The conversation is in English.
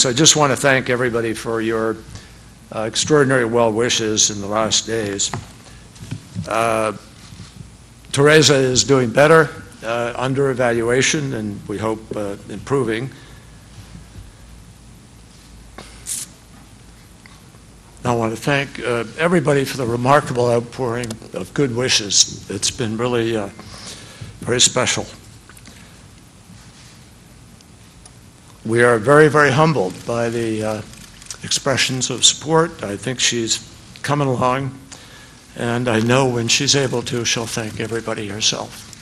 So I just want to thank everybody for your uh, extraordinary well wishes in the last days. Uh, Teresa is doing better, uh, under evaluation, and we hope uh, improving. I want to thank uh, everybody for the remarkable outpouring of good wishes. It's been really uh, very special. We are very, very humbled by the uh, expressions of support. I think she's coming along, and I know when she's able to, she'll thank everybody herself.